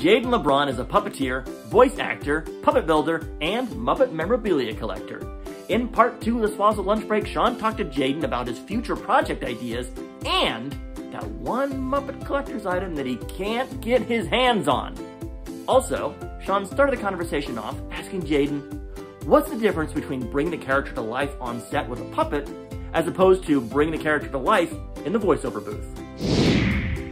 Jayden Libran is a puppeteer, voice actor, puppet builder, and Muppet memorabilia collector. In part two of the Swazzle Lunch Break, Sean talked to Jayden about his future project ideas and that one Muppet collector's item that he can't get his hands on. Also, Sean started the conversation off asking Jayden, what's the difference between bringing the character to life on set with a puppet as opposed to bringing the character to life in the voiceover booth?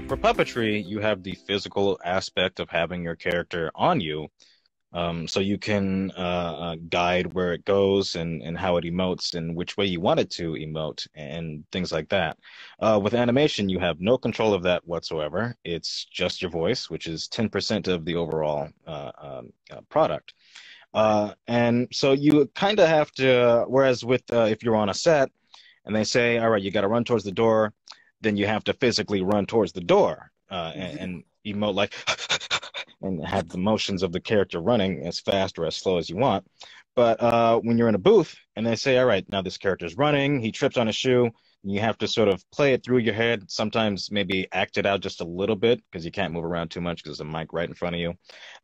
For puppetry, you have the physical aspect of having your character on you, um, so you can uh, uh, guide where it goes and, and how it emotes and which way you want it to emote and things like that. Uh, with animation, you have no control of that whatsoever. It's just your voice, which is 10% of the overall uh, um, uh, product. Uh, and so you kind of have to, whereas with if you're on a set and they say, all right, you got to run towards the door, then you have to physically run towards the door and, mm-hmm. and emote like and have the motions of the character running as fast or as slow as you want. But uh, when you're in a booth and they say, all right, now this character's running, he trips on a shoe, you have to sort of play it through your head. Sometimes maybe act it out just a little bit because you can't move around too much because there's a mic right in front of you.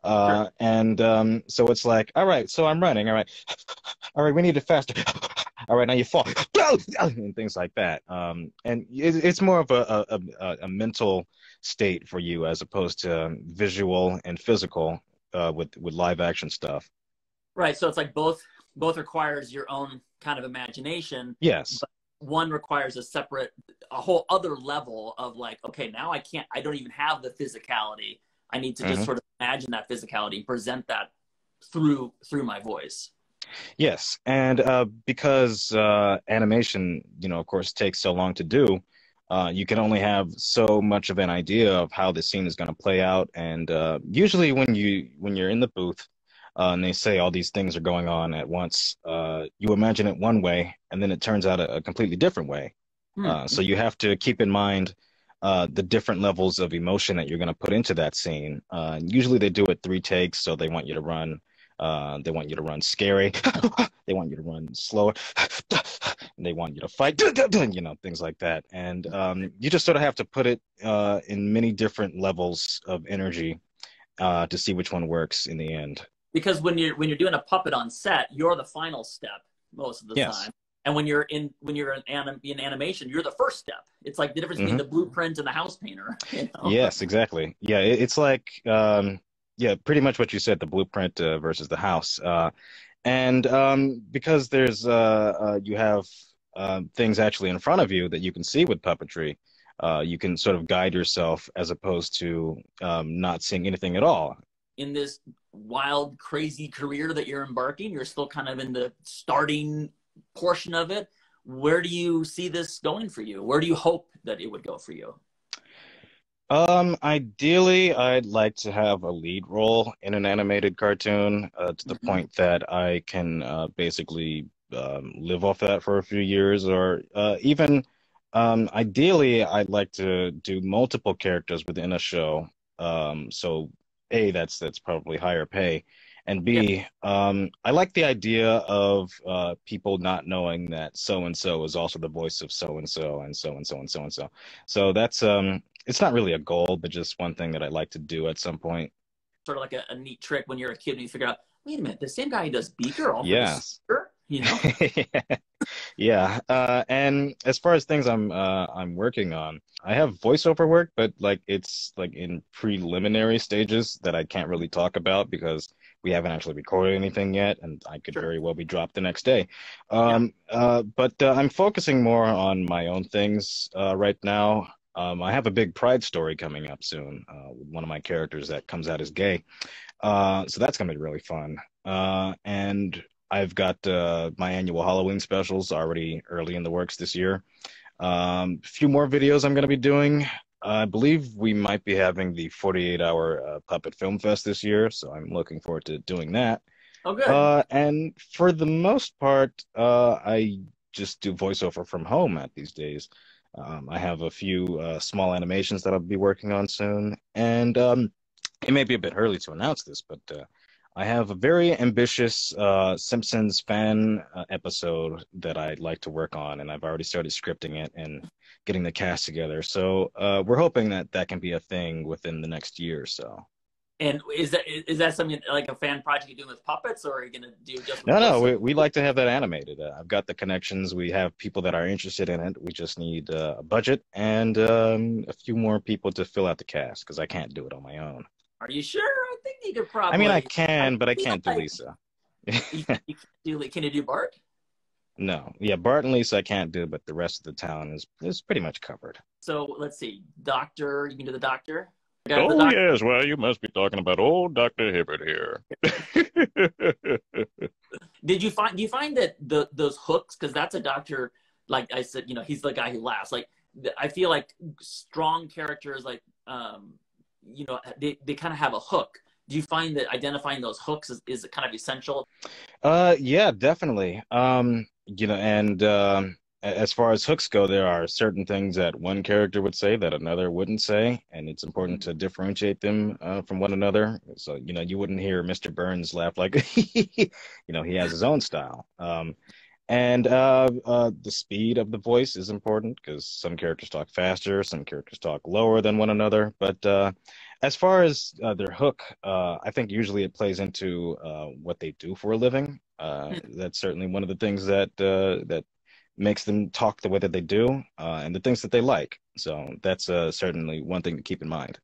Uh, sure. And um, so it's like, all right, so I'm running. All right, all right, we need it faster. all right, now you fall, and things like that. Um, and it, it's more of a, a, a, mental state for you as opposed to visual and physical uh, with with live action stuff. Right. So it's like both both requires your own kind of imagination. Yes. one requires a separate, a whole other level of like, okay, now I can't, I don't even have the physicality. I need to just mm-hmm. sort of imagine that physicality, present that through through my voice. Yes, and uh, because uh, animation, you know, of course, takes so long to do, uh, you can only have so much of an idea of how the scene is going to play out. And uh, usually, when you when you're in the booth uh, and they say all these things are going on at once, uh, you imagine it one way, and then it turns out a, a completely different way. Mm-hmm. so you have to keep in mind uh, the different levels of emotion that you're going to put into that scene. usually, they do it three takes, so they want you to run uh, they want you to run scary. they want you to run slower. And they want you to fight. You know things like that, and um, you just sort of have to put it uh, in many different levels of energy uh, to see which one works in the end. Because when you're when you're doing a puppet on set, you're the final step most of the yes. time. And when you're in when you're in, anim, in animation, you're the first step. It's like the difference mm-hmm. between the blueprint and the house painter. You know? Yes, exactly. Yeah, it, it's like um, yeah, pretty much what you said, the blueprint uh, versus the house. Uh, and um, because there's, uh, uh you have uh, things actually in front of you that you can see with puppetry, uh, you can sort of guide yourself as opposed to um, not seeing anything at all. In this wild, crazy career that you're embarking, you're still kind of in the starting portion of it. Where do you see this going for you? Where do you hope that it would go for you? Um, ideally, I'd like to have a lead role in an animated cartoon uh, to the mm-hmm. point that I can uh, basically um, live off that for a few years, or uh, even um, ideally, I'd like to do multiple characters within a show. Um, so, a that's that's probably higher pay, and B, yeah. um, I like the idea of uh, people not knowing that so and so is also the voice of so and so and so and so and so and so. So that's um, it's not really a goal, but just one thing that I'd like to do at some point. Sort of like a, a neat trick when you're a kid and you figure out, wait a minute, the same guy who does Beaker also yes. Beaker, you know? yeah. Uh, and as far as things I'm uh, I'm working on, I have voiceover work, but like it's like in preliminary stages that I can't really talk about because we haven't actually recorded anything yet, and I could sure. very well be dropped the next day. Um, yeah. uh, but uh, I'm focusing more on my own things uh, right now. Um, I have a big pride story coming up soon. Uh, one of my characters that comes out as gay, uh, so that's gonna be really fun. Uh, and I've got uh, my annual Halloween specials already early in the works this year. Um, a few more videos I'm gonna be doing. I believe we might be having the 48 hour uh, Puppet Film Fest this year, so I'm looking forward to doing that. Oh, good. Uh, and for the most part, I just do voiceover from home at these days. Um, I have a few uh, small animations that I'll be working on soon, and um, it may be a bit early to announce this, but uh, I have a very ambitious uh, Simpsons fan uh, episode that I'd like to work on, and I've already started scripting it and getting the cast together. So uh, we're hoping that that can be a thing within the next year or so. And is that is that something like a fan project you're doing with puppets, or are you going to do just? No, no, we, we like to have that animated. Uh, I've got the connections. We have people that are interested in it. We just need uh, a budget and um, a few more people to fill out the cast because I can't do it on my own. Are you sure? I you could probably. I mean, I can, but I can't do Lisa. you, you can, do, can you do Bart? No, yeah, Bart and Lisa I can't do, but the rest of the town is is pretty much covered. So let's see, Doctor. You can do the Doctor. Oh doc- yes, well you must be talking about old Doctor Hibbert here. Did you find? Do you find that the those hooks? Because that's a Doctor. Like I said, you know, he's the guy who laughs. Like I feel like strong characters, like um, you know, they they kind of have a hook do you find that identifying those hooks is, is kind of essential? Uh yeah definitely. Um you know and um as far as hooks go there are certain things that one character would say that another wouldn't say and it's important to differentiate them uh, from one another. So you know you wouldn't hear mr burns laugh like you know he has his own style. Um and uh, uh, the speed of the voice is important because some characters talk faster, some characters talk lower than one another. But uh, as far as uh, their hook, uh, I think usually it plays into uh, what they do for a living. Uh, hmm. that's certainly one of the things that uh, that makes them talk the way that they do, uh, and the things that they like. So that's certainly one thing to keep in mind.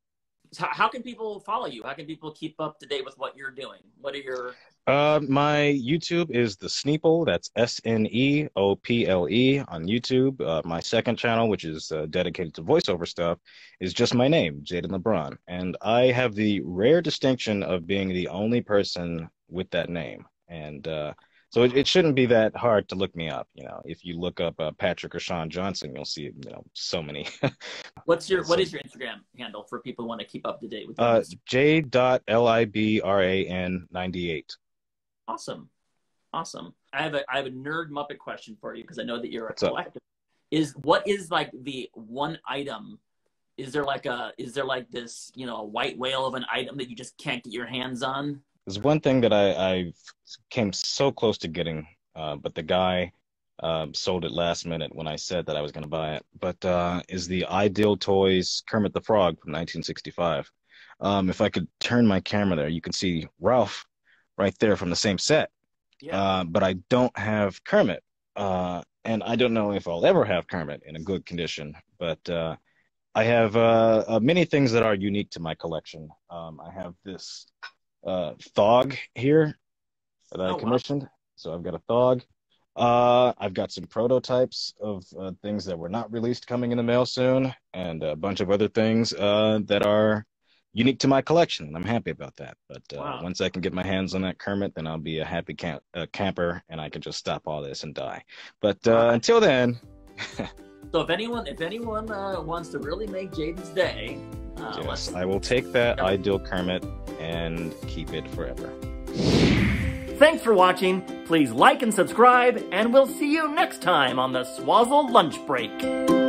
How can people follow you? How can people keep up to date with what you're doing? What are your uh, my YouTube is the Sneople. That's S N E O P L E on YouTube. Uh, my second channel, which is uh, dedicated to voiceover stuff, is just my name, Jayden Libran. And I have the rare distinction of being the only person with that name. And uh, so it, it, shouldn't be that hard to look me up. You know, if you look up uh, Patrick or Sean Johnson, you'll see, you know, so many. What's your, so, what is your Instagram handle for people who want to keep up to date with? Uh, J dot L I B R A N 98. Awesome. Awesome. I have a I have a nerd Muppet question for you because I know that you're a What's collector. Up? Is what is like the one item? Is there like a is there like this, you know, a white whale of an item that you just can't get your hands on? There's one thing that I, I came so close to getting, uh, but the guy um, sold it last minute when I said that I was going to buy it. But uh, is the Ideal Toys Kermit the Frog from 1965. Um, if I could turn my camera there, you can see Ralph right there from the same set. Yeah. Uh, but I don't have Kermit. Uh, and I don't know if I'll ever have Kermit in a good condition. But uh, I have uh, uh, many things that are unique to my collection. Um, I have this uh, Thog here that I oh, commissioned. Wow. So I've got a Thog. I've got some prototypes of things that were not released coming in the mail soon, and a bunch of other things that are unique to my collection, and I'm happy about that. But uh, wow. once I can get my hands on that Kermit, then I'll be a happy camp- uh, camper, and I can just stop all this and die. But uh, wow. until then. so if anyone, if anyone uh, wants to really make Jayden's day, uh, yes, I will take that ideal Kermit and keep it forever. Thanks for watching. Please like and subscribe, and we'll see you next time on the Swazzle Lunch Break.